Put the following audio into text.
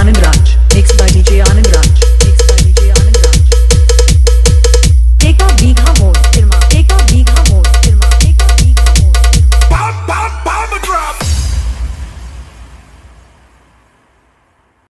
Anand Raj, mixed by DJ Anand Raj.